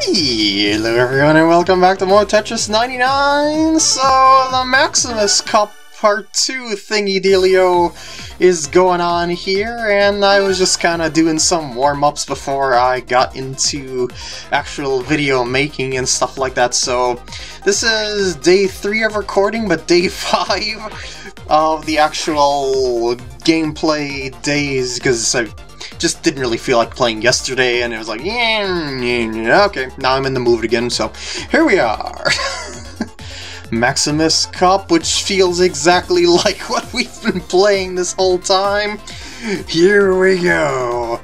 Hello everyone and welcome back to more Tetris 99! So, the Maximus Cup Part 2 thingy dealio is going on here, and I was just kind of doing some warm-ups before I got into actual video making and stuff like that, so this is day 3 of recording, but day 5 of the actual gameplay days, because I just didn't really feel like playing yesterday, and it was like, yeah, yeah, okay, now I'm in the mood again, so here we are. Maximus Cup, which feels exactly like what we've been playing this whole time. Here we go.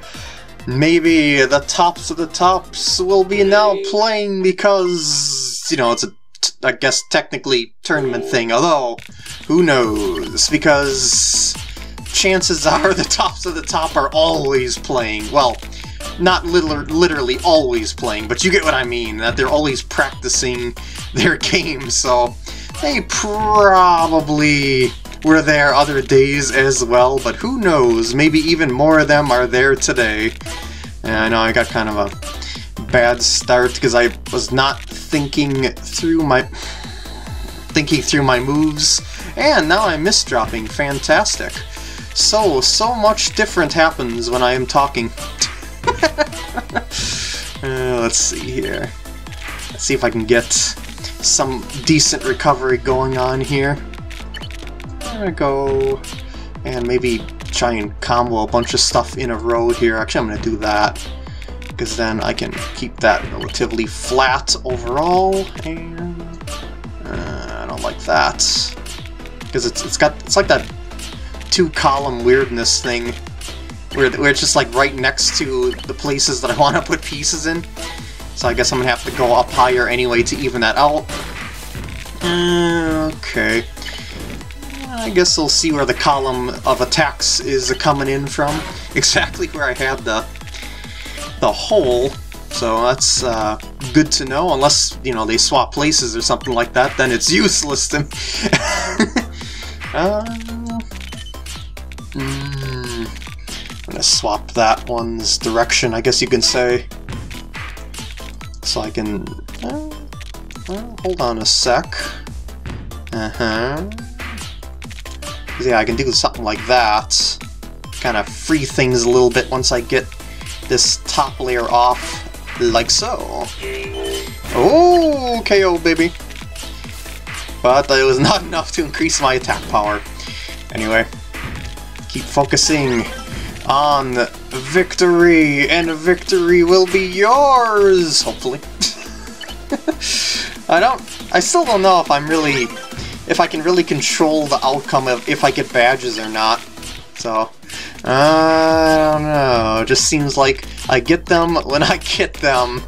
Maybe the tops of the tops will be now playing because, you know, it's a, I guess, technically tournament thing, although, who knows, because chances are the tops of the top are always playing. Well, not literally always playing, but you get what I mean, that they're always practicing their game, so they probably were there other days as well, but who knows, maybe even more of them are there today. And I know I got kind of a bad start because I was not thinking through my thinking through my moves, and now I'm misdropping. Fantastic. So, so much different happens when I am talking. uh, let's see here. Let's see if I can get some decent recovery going on here. I'm gonna go and maybe try and combo a bunch of stuff in a row here. Actually, I'm gonna do that because then I can keep that relatively flat overall. And uh, I don't like that because it's it's got it's like that two column weirdness thing where, where it's just like right next to the places that I want to put pieces in. So I guess I'm gonna have to go up higher anyway to even that out. Uh, okay. I guess we'll see where the column of attacks is coming in from. Exactly where I had the the hole. So that's uh, good to know, unless, you know, they swap places or something like that, then it's useless to uh, swap that one's direction, I guess you can say so I can... Uh, hold on a sec. Uh-huh. Yeah, I can do something like that. Kind of free things a little bit once I get this top layer off, like so. Oh, KO, baby! But it was not enough to increase my attack power. Anyway, keep focusing on victory, and victory will be yours, hopefully. I don't, I still don't know if I'm really, if I can really control the outcome of if I get badges or not. So, I don't know, it just seems like I get them when I get them,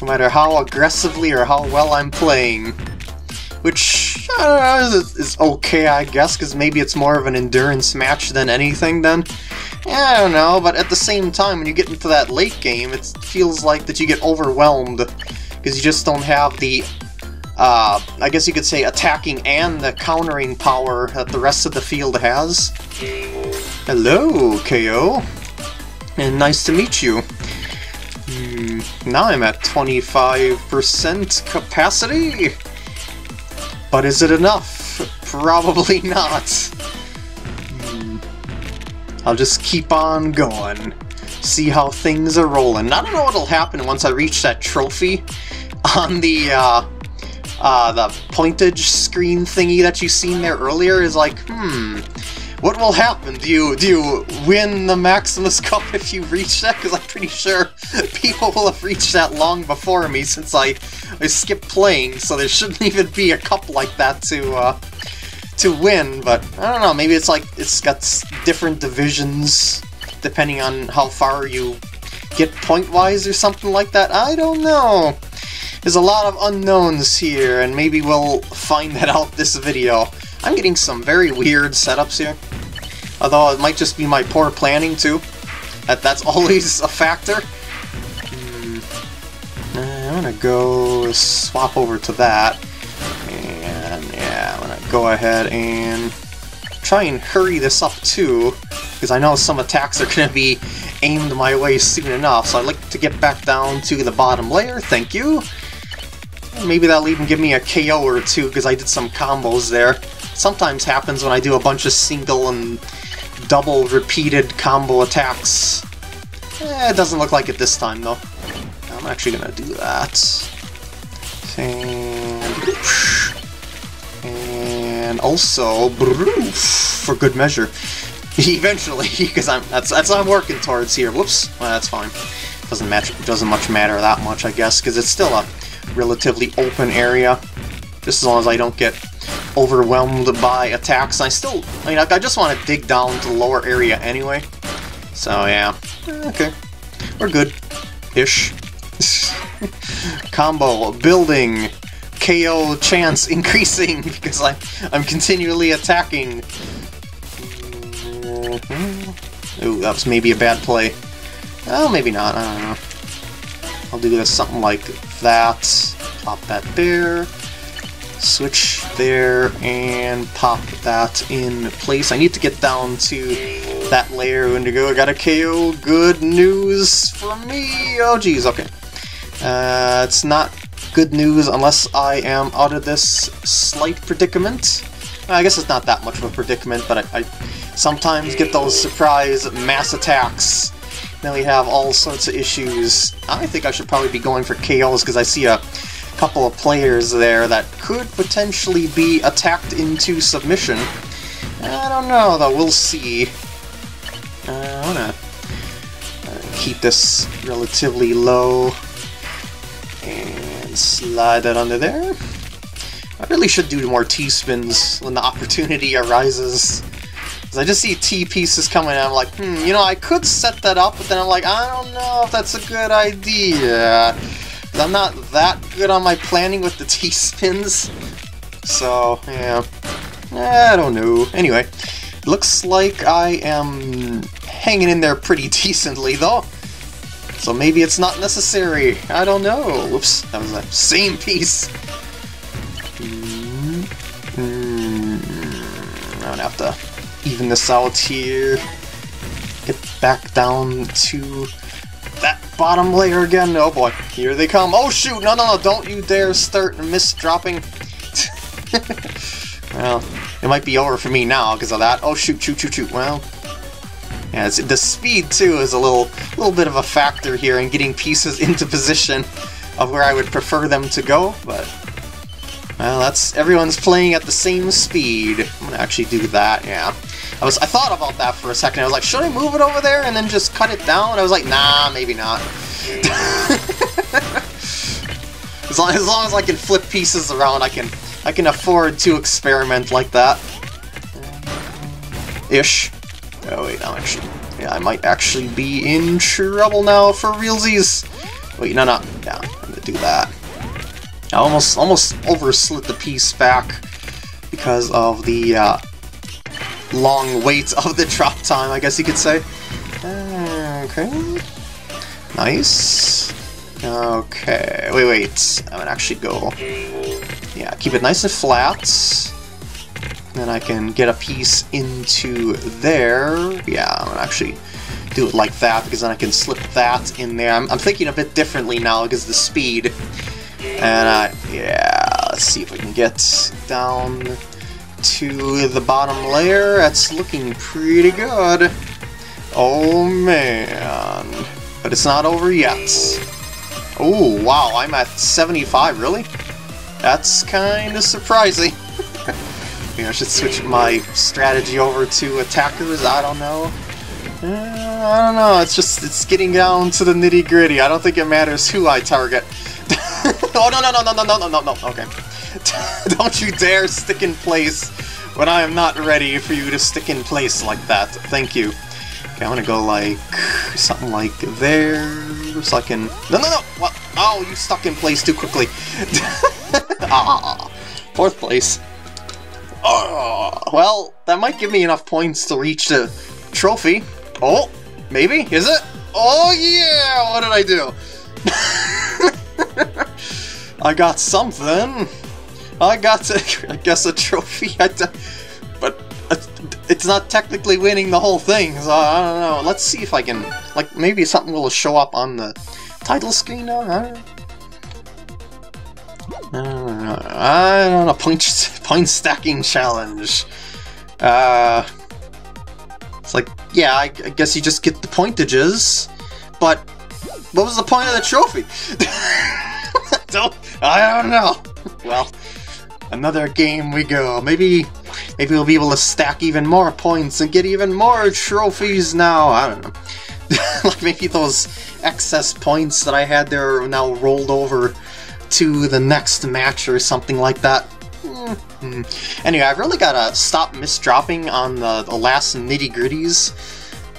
no matter how aggressively or how well I'm playing. Which, know, is, is okay, I guess, because maybe it's more of an endurance match than anything then. I don't know, but at the same time, when you get into that late game, it feels like that you get overwhelmed, because you just don't have the, uh, I guess you could say attacking and the countering power that the rest of the field has. Hello, KO. And nice to meet you. Hmm, now I'm at 25% capacity? But is it enough? Probably not. I'll just keep on going. See how things are rolling. I don't know what'll happen once I reach that trophy on the, uh, uh, the pointage screen thingy that you seen there earlier is like, hmm, what will happen? Do you do you win the Maximus Cup if you reach that? Because I'm pretty sure people will have reached that long before me since I, I skipped playing, so there shouldn't even be a cup like that to, uh, to win, but I don't know, maybe it's like it's got different divisions depending on how far you get point-wise or something like that. I don't know. There's a lot of unknowns here, and maybe we'll find that out this video. I'm getting some very weird setups here. Although it might just be my poor planning too. That That's always a factor. Hmm. I'm gonna go swap over to that go ahead and try and hurry this up too, because I know some attacks are going to be aimed my way soon enough, so I'd like to get back down to the bottom layer, thank you. Maybe that'll even give me a KO or two, because I did some combos there. Sometimes happens when I do a bunch of single and double repeated combo attacks. Eh, it doesn't look like it this time, though. I'm actually gonna do that. And... And also... For good measure. Eventually, because I'm that's that's what I'm working towards here. Whoops. Well, that's fine. Doesn't match. Doesn't much matter that much, I guess, because it's still a relatively open area. Just as long as I don't get overwhelmed by attacks. I still, I mean, I just want to dig down to the lower area anyway. So yeah, okay, we're good, ish. Combo building. KO chance increasing because I'm I'm continually attacking Mm-hmm. Ooh, that was maybe a bad play. Oh, maybe not, I don't know. I'll do this something like that. Pop that there. Switch there, and pop that in place. I need to get down to that layer Indigo. I got a KO. Good news for me! Oh, geez, okay. Uh, it's not good news unless I am out of this slight predicament. I guess it's not that much of a predicament, but I, I sometimes get those surprise mass attacks. Then we have all sorts of issues. I think I should probably be going for KOs because I see a couple of players there that could potentially be attacked into submission. I don't know though, we'll see. Uh, I wanna uh, keep this relatively low slide that under there. I really should do more T-spins when the opportunity arises. Because I just see T-pieces coming and I'm like, hmm, you know, I could set that up, but then I'm like, I don't know if that's a good idea. I'm not that good on my planning with the T-spins. So, yeah. I don't know. Anyway, looks like I am hanging in there pretty decently, though. So maybe it's not necessary. I don't know. Whoops, that was the same piece. Mm-hmm. I'm gonna have to even this out here. Get back down to that bottom layer again. Oh boy, here they come. Oh shoot, no, no, no, don't you dare start miss dropping. well, it might be over for me now because of that. Oh shoot, shoot, shoot, shoot. Well, yeah, the speed too is a little, little bit of a factor here in getting pieces into position of where I would prefer them to go, but well, that's everyone's playing at the same speed. I'm gonna actually do that, yeah. I was I thought about that for a second. I was like, should I move it over there and then just cut it down? I was like, nah, maybe not. as, long, as long as I can flip pieces around, I can I can afford to experiment like that. Ish. Oh wait, I'm actually yeah, I might actually be in trouble now for realsies. Wait, no, no, yeah, I'm gonna do that. I almost almost overslit the piece back because of the uh, long wait of the drop time, I guess you could say. Okay. Nice. Okay, wait, wait. I'm gonna actually go... Yeah, keep it nice and flat. Then I can get a piece into there. Yeah, I'm gonna actually do it like that because then I can slip that in there. I'm, I'm thinking a bit differently now because the speed. And I, yeah, let's see if we can get down to the bottom layer. That's looking pretty good. Oh man. But it's not over yet. Oh, wow, I'm at 75, really? That's kind of surprising. Maybe I should switch my strategy over to attackers, I don't know. Uh, I don't know, it's just, it's getting down to the nitty gritty. I don't think it matters who I target. oh, no, no, no, no, no, no, no, no, okay. Don't you dare stick in place when I am not ready for you to stick in place like that. Thank you. Okay, I'm gonna go like... something like there, so I can... No, no, no! What? Oh, you stuck in place too quickly. ah, fourth place. Oh, well, that might give me enough points to reach the trophy. Oh, maybe? Is it? Oh yeah! What did I do? I got something. I got, a, I guess, a trophy. but it's not technically winning the whole thing, so I don't know. Let's see if I can, like, maybe something will show up on the title screen now? I don't know. Point, point stacking challenge. Uh, it's like, yeah, I, I guess you just get the pointages, but what was the point of the trophy? don't, I don't know. Well, another game we go. Maybe, maybe we'll be able to stack even more points and get even more trophies now. I don't know. like maybe those excess points that I had there are now rolled over to the next match or something like that. Mm -hmm. Anyway, I've really gotta stop misdropping on the, the last nitty-gritties.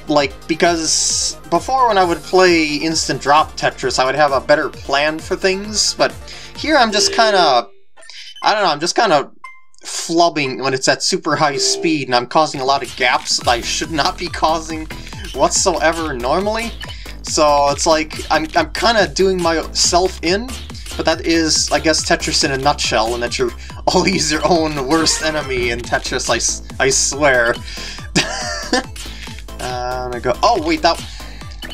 Like, because before when I would play instant drop Tetris, I would have a better plan for things, but here I'm just kind of... I don't know, I'm just kind of flubbing when it's at super high speed, and I'm causing a lot of gaps that I should not be causing whatsoever normally. So it's like, I'm, I'm kind of doing myself in, but that is, I guess, Tetris in a nutshell, and that you're always your own worst enemy in Tetris, I, I swear. uh, I'm go, oh wait, that,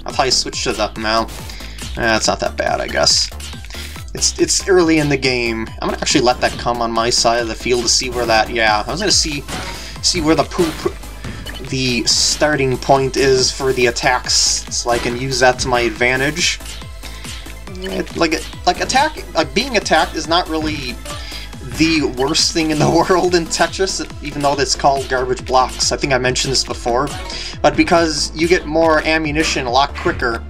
I thought I switched to the, no, that's not that bad, I guess. It's, it's early in the game. I'm gonna actually let that come on my side of the field to see where that, yeah, I was gonna see, see where the poop the starting point is for the attacks, so I can use that to my advantage. Like, like attack, like being attacked is not really the worst thing in the world in Tetris, even though it's called garbage blocks. I think I mentioned this before. But because you get more ammunition a lot quicker,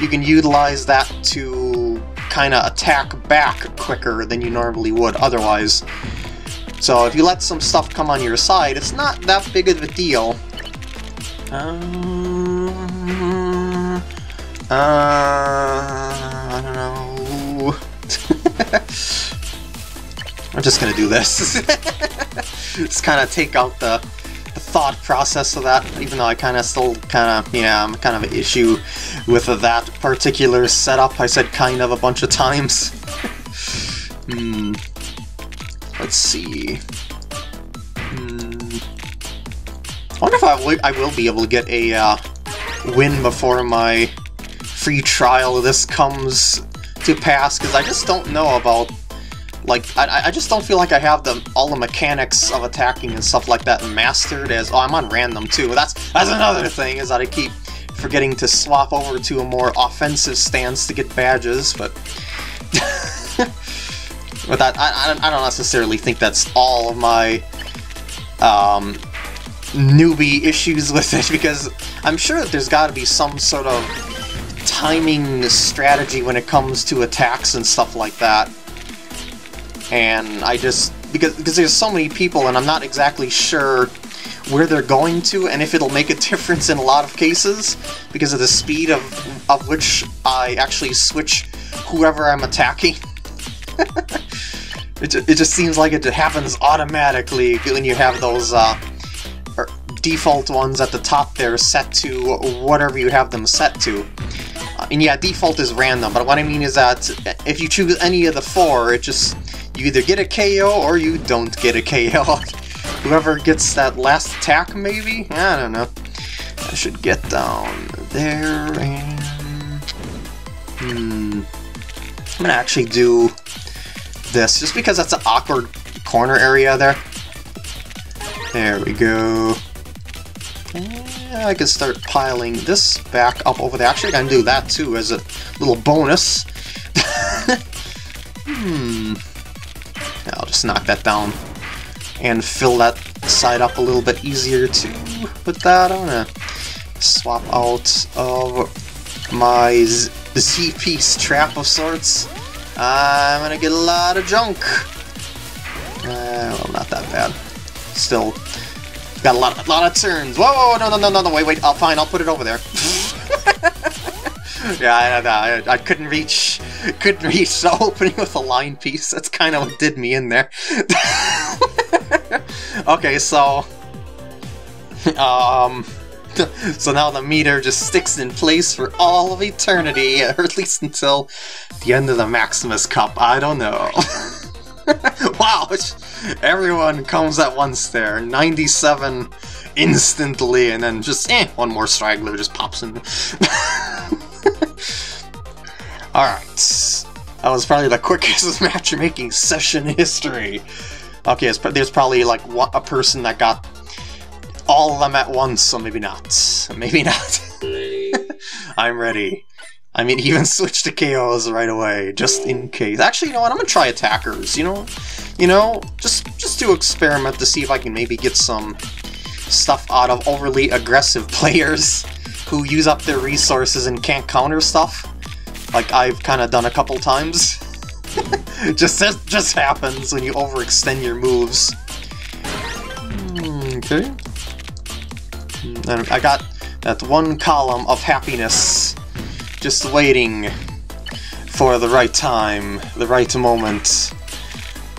you can utilize that to kind of attack back quicker than you normally would otherwise. So if you let some stuff come on your side, it's not that big of a deal. Um, uh, Know. I'm just gonna do this. just kind of take out the, the, thought process of that, even though I kind of still kind of, yeah, I'm kind of an issue with that particular setup. I said kind of a bunch of times. hmm. Let's see. I wonder if I, I will be able to get a uh, win before my free trial of this comes to pass, because I just don't know about... Like, I, I just don't feel like I have the all the mechanics of attacking and stuff like that mastered as... Oh, I'm on random, too. That's, that's another thing, is that I keep forgetting to swap over to a more offensive stance to get badges, but... but that, I, I don't necessarily think that's all of my um, newbie issues with it because I'm sure that there's got to be some sort of timing strategy when it comes to attacks and stuff like that. And I just because because there's so many people and I'm not exactly sure where they're going to and if it'll make a difference in a lot of cases because of the speed of of which I actually switch whoever I'm attacking. it, it just seems like it happens automatically when you have those uh, default ones at the top there set to whatever you have them set to. And yeah, default is random, but what I mean is that if you choose any of the four, it just, you either get a KO or you don't get a KO. Whoever gets that last attack, maybe? I don't know. I should get down there and... Hmm... I'm gonna actually do this, just because that's an awkward corner area there. There we go. I can start piling this back up over there. Actually, I can do that too as a little bonus. hmm. I'll just knock that down and fill that side up a little bit easier to put that, I'm gonna swap out of my Z-piece trap of sorts. I'm gonna get a lot of junk. Uh, well, not that bad. Still Got a lot, a lot of turns. Whoa, whoa, no, no, no, no, no, wait, wait. I'll fine. I'll put it over there. yeah, I, I, I, couldn't reach, couldn't reach the opening with a line piece. That's kind of what did me in there. okay, so, um, so now the meter just sticks in place for all of eternity, or at least until the end of the Maximus Cup. I don't know. wow, everyone comes at once there. 97 instantly, and then just, eh, one more straggler just pops in. Alright. That was probably the quickest matchmaking session in history. Okay, there's probably like a person that got all of them at once, so maybe not. Maybe not. I'm ready. I mean, even switch to KOs right away, just in case. Actually, you know what? I'm gonna try attackers. You know, you know, just just to experiment to see if I can maybe get some stuff out of overly aggressive players who use up their resources and can't counter stuff, like I've kind of done a couple times. just just happens when you overextend your moves. Hmm, okay. And I got that one column of happiness just waiting for the right time, the right moment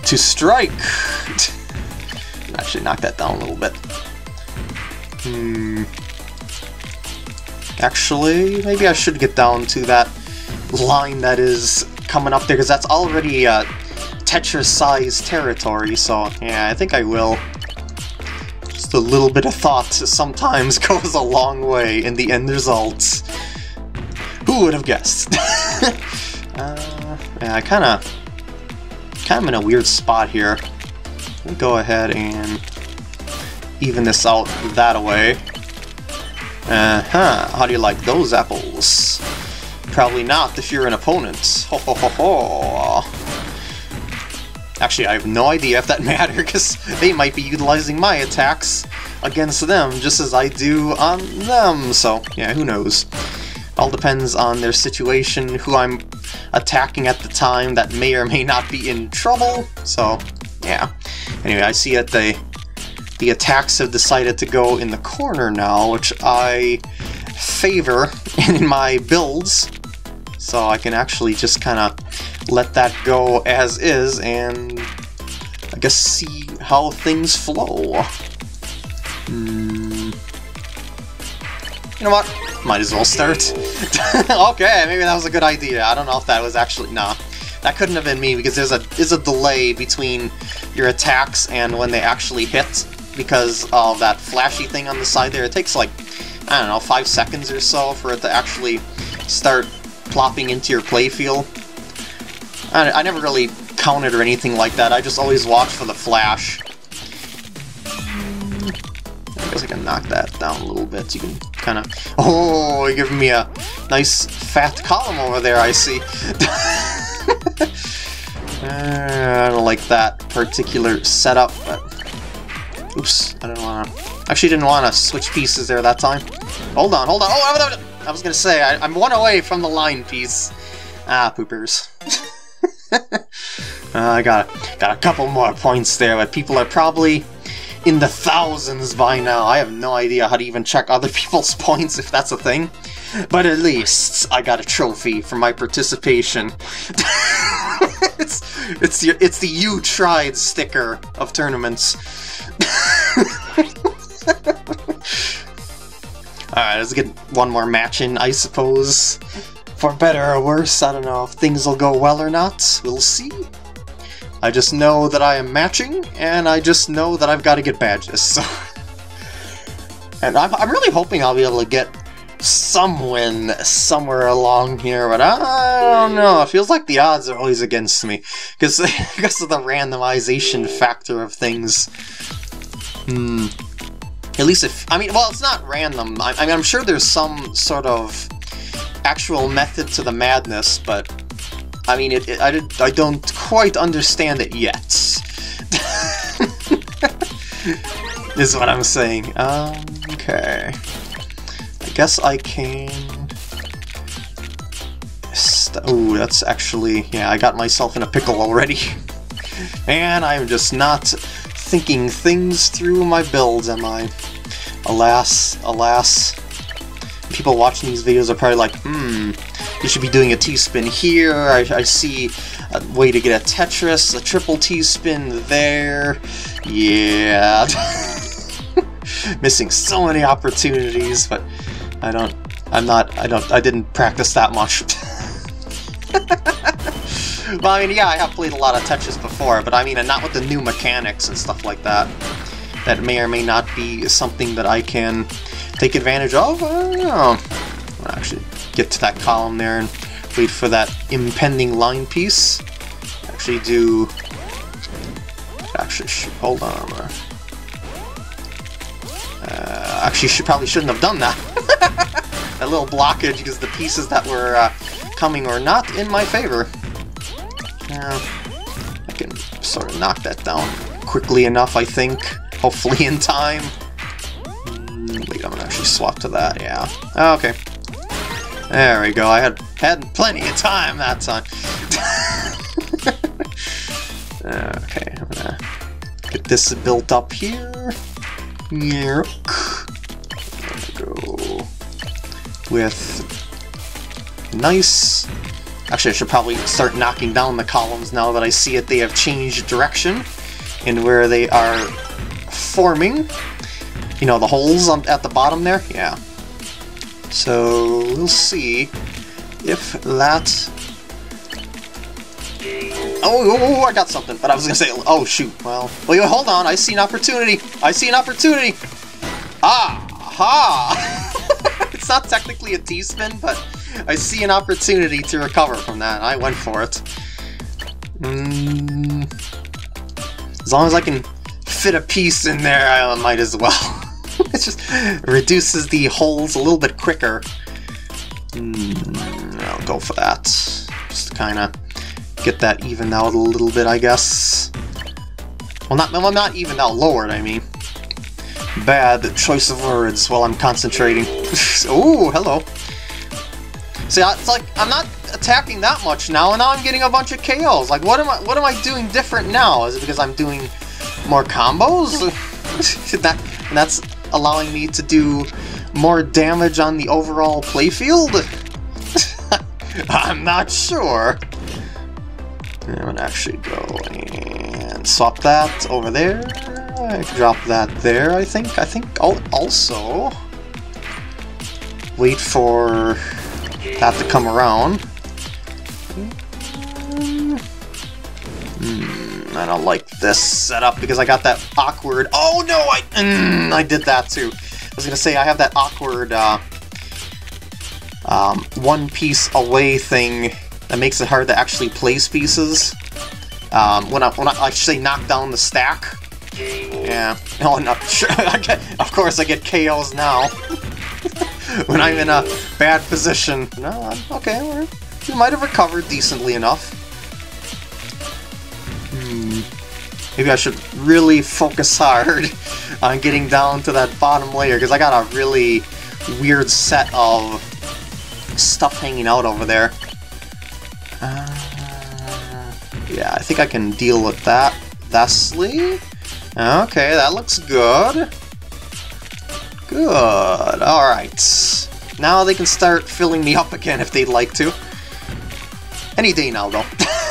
to strike. Actually, knock that down a little bit. Hmm. Actually, maybe I should get down to that line that is coming up there, because that's already uh, Tetris-sized territory, so yeah, I think I will. Just a little bit of thought sometimes goes a long way in the end results. Who would have guessed? uh, yeah, I kind of, kind of in a weird spot here. Go ahead and even this out that way. Uh-huh, how do you like those apples? Probably not if you're an opponent. Ho ho ho ho! Actually, I have no idea if that matters, because they might be utilizing my attacks against them just as I do on them, so yeah, who knows. All depends on their situation, who I'm attacking at the time that may or may not be in trouble, so yeah. Anyway, I see that they the attacks have decided to go in the corner now, which I favor in my builds. So I can actually just kind of let that go as is and I guess see how things flow. Hmm. Know what? Might as well start. okay, maybe that was a good idea. I don't know if that was actually... Nah. That couldn't have been me because there's a, there's a delay between your attacks and when they actually hit because of that flashy thing on the side there. It takes like, I don't know, five seconds or so for it to actually start plopping into your playfield. I, I never really counted or anything like that, I just always watch for the flash. I can knock that down a little bit. So You can kind of... Oh, you're giving me a nice fat column over there, I see. uh, I don't like that particular setup, but Oops, I didn't want to... Actually didn't want to switch pieces there that time. Hold on, hold on. Oh, I was going to say, I, am one away from the line piece. Ah, poopers. uh, I got, got a couple more points there, but people are probably in the thousands by now. I have no idea how to even check other people's points, if that's a thing. But at least I got a trophy for my participation. it's, it's, the, it's the You Tried sticker of tournaments. Alright, let's get one more match in, I suppose. For better or worse, I don't know if things will go well or not. We'll see. I just know that I am matching, and I just know that I've got to get badges, so... and I'm, I'm really hoping I'll be able to get some win somewhere along here, but I don't know. It feels like the odds are always against me because because of the randomization factor of things. Hmm. At least if I mean, well, it's not random. I, I mean, I'm sure there's some sort of actual method to the madness, but I mean, it, it, I, I don't quite understand it yet. is what I'm saying. Um, okay. I guess I can... Oh, that's actually... Yeah, I got myself in a pickle already. and I'm just not thinking things through my builds, am I? Alas, alas. People watching these videos are probably like, hmm, you should be doing a T-spin here, I, I see a way to get a Tetris, a triple T-spin there, yeah. Missing so many opportunities, but I don't, I'm not, I don't, I didn't practice that much. well, I mean, yeah, I have played a lot of Tetris before, but I mean, and not with the new mechanics and stuff like that. that may or may not be something that I can take advantage of. I don't know. Actually get to that column there and wait for that impending line piece. Actually do... Actually, hold on. Uh, actually, she probably shouldn't have done that. that little blockage because the pieces that were uh, coming were not in my favor. Yeah, I can sort of knock that down quickly enough, I think. Hopefully in time. Mm, wait, I'm gonna actually swap to that, yeah. Okay. There we go, I had, had plenty of time that time. okay, I'm gonna get this built up here. Yeah. Go with nice. Actually, I should probably start knocking down the columns now that I see it. They have changed direction in where they are forming. You know, the holes on, at the bottom there? Yeah. So, we'll see if that... Oh, oh, oh, I got something, but I was gonna say, oh shoot, well, wait, hold on, I see an opportunity, I see an opportunity! Ah, ha! it's not technically a T-spin, but I see an opportunity to recover from that, I went for it. Mm, as long as I can fit a piece in there, I might as well. Just reduces the holes a little bit quicker. Mm, I'll go for that. Just to kind of get that evened out a little bit, I guess. Well, not, well, not even out, lowered, I mean. Bad choice of words while I'm concentrating. oh, hello. See, it's like, I'm not attacking that much now, and now I'm getting a bunch of KOs. Like, what am I, what am I doing different now? Is it because I'm doing more combos? that, that's allowing me to do more damage on the overall playfield? I'm not sure. I'm gonna actually go and swap that over there. Drop that there, I think. I think also wait for that to come around. I don't like this setup because I got that awkward... Oh no, I, mm, I did that too. I was gonna say I have that awkward uh, um, one piece away thing that makes it hard to actually place pieces. Um, when I when I, say knock down the stack. Yeah. Oh, no, sure. Get, of course, I get KOs now. when I'm in a bad position. No, okay, you might have recovered decently enough. Maybe I should really focus hard on getting down to that bottom layer, because I got a really weird set of stuff hanging out over there. Uh, yeah, I think I can deal with that thusly. Okay, that looks good. Good, alright. Now they can start filling me up again if they'd like to. Any day now, though.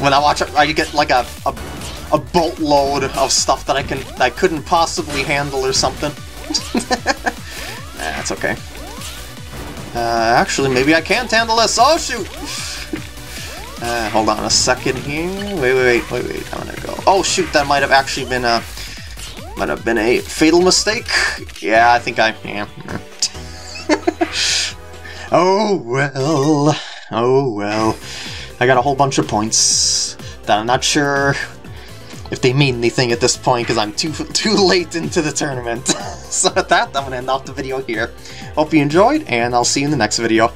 when I watch it, I get like a, a, a boatload of stuff that I can that I couldn't possibly handle or something. That's okay. Uh, actually, maybe I can't handle this. Oh, shoot! Uh, hold on a second here. Wait, wait, wait, wait, wait. I'm gonna go. Oh, shoot, that might have actually been a... Might have been a fatal mistake. Yeah, I think I am. oh, well. Oh, well. I got a whole bunch of points that I'm not sure if they mean anything at this point because I'm too too late into the tournament. so at that, I'm going to end off the video here. Hope you enjoyed, and I'll see you in the next video.